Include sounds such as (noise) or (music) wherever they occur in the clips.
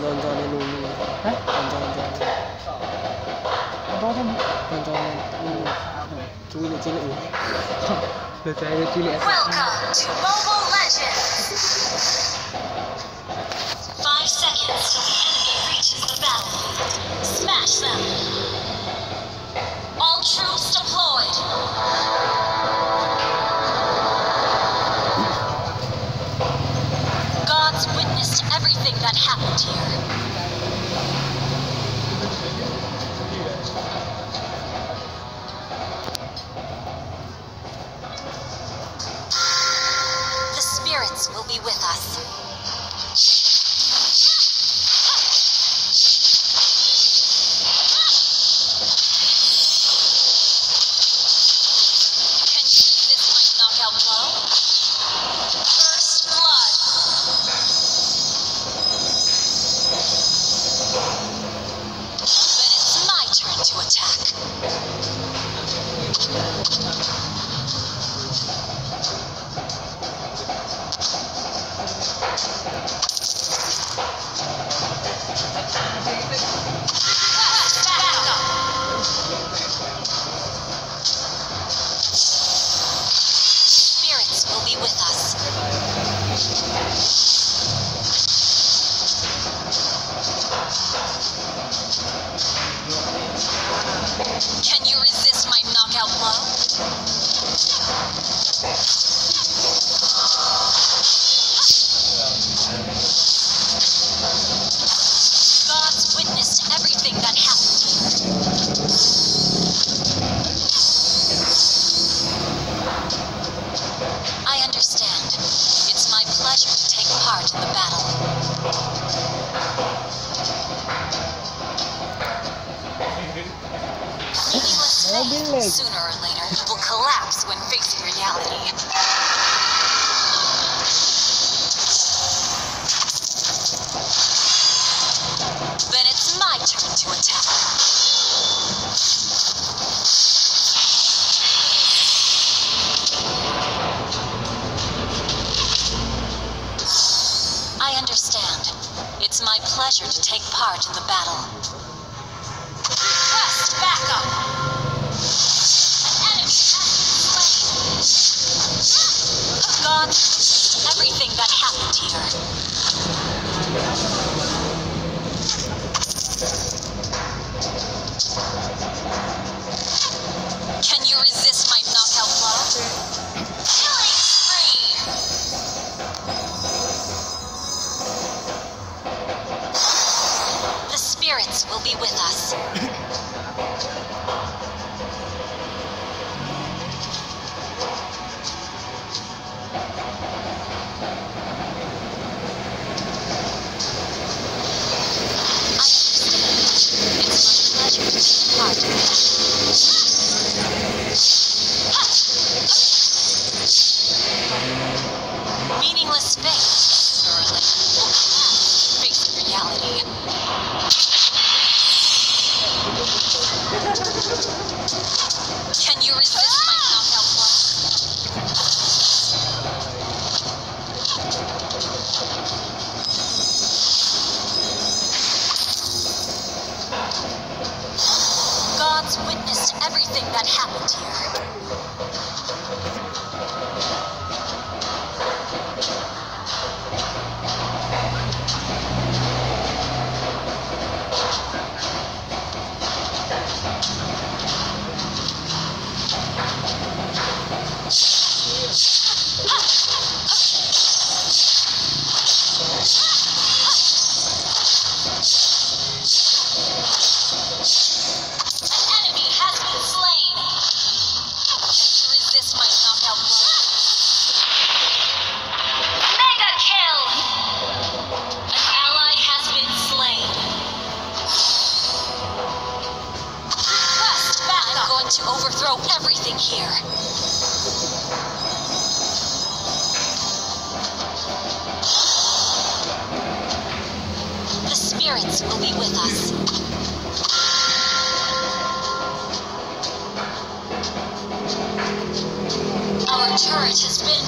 乱叫！乱叫！乱叫！乱叫！乱叫！乱叫！中一个技能，再一个技能。Welcome to Mobile Legends. Five seconds until the enemy reaches the battle. Smash them! Pleasure to take part in the battle. Request backup! An enemy has slain! God, everything that happened here. Can you resist will be with us. (laughs) you resist Turret has been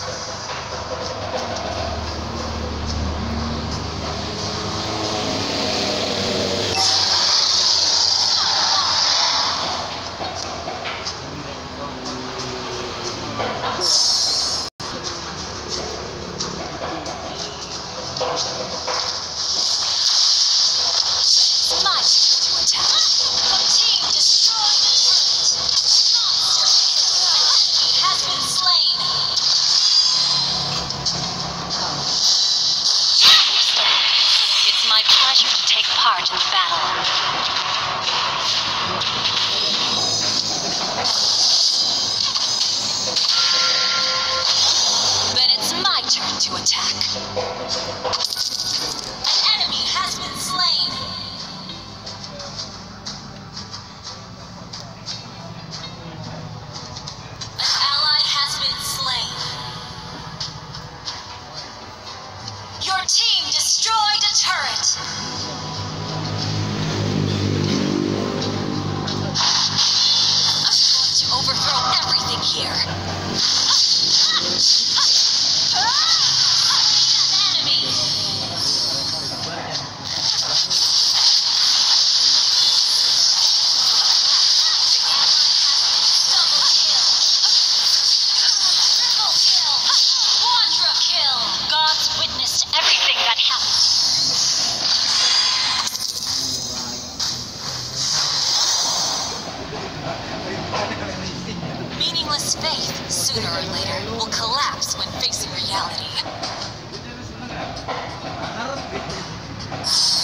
turret. Part in the battle. Godlike!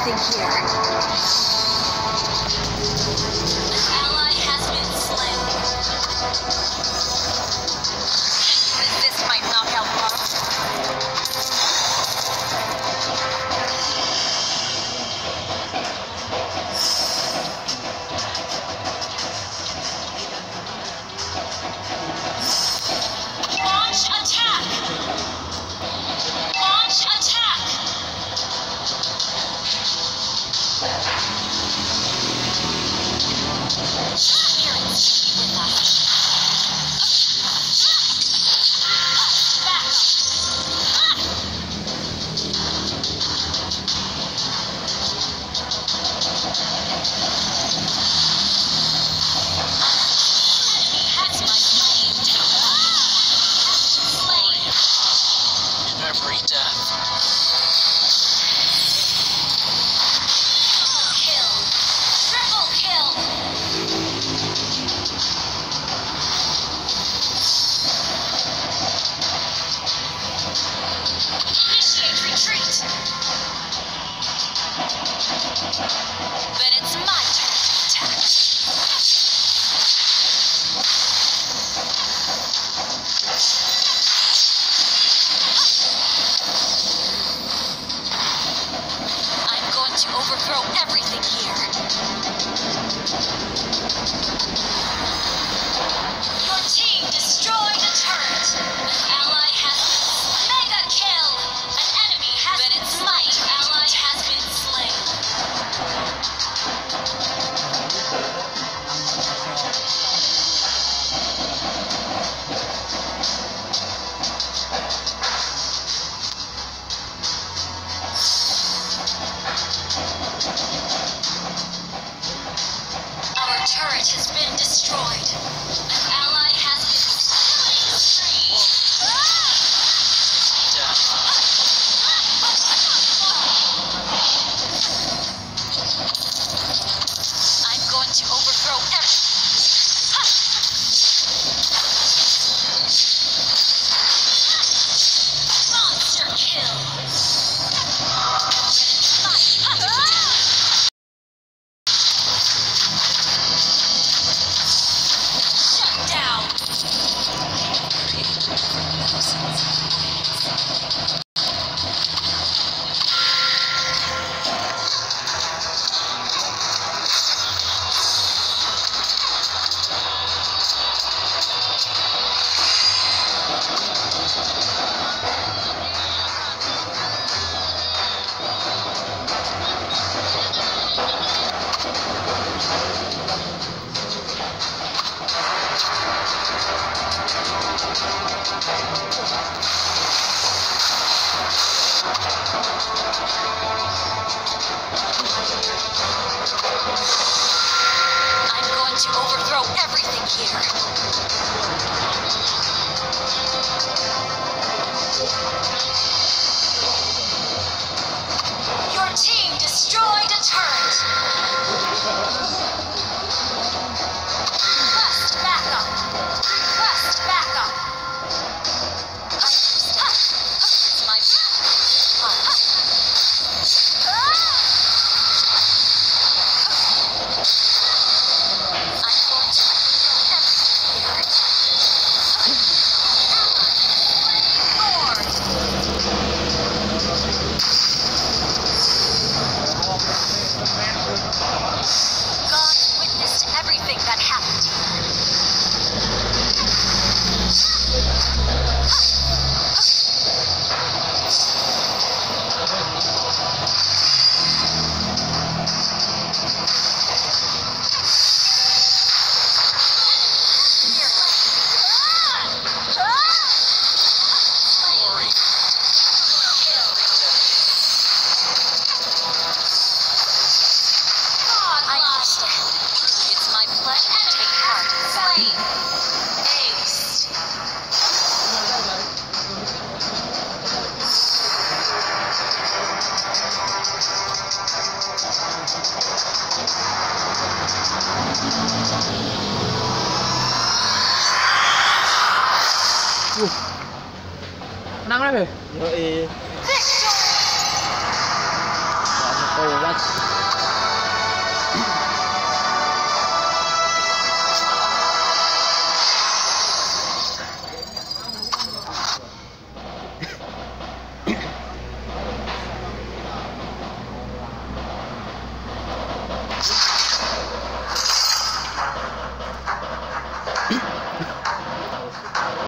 Everything here. lah ya. Yo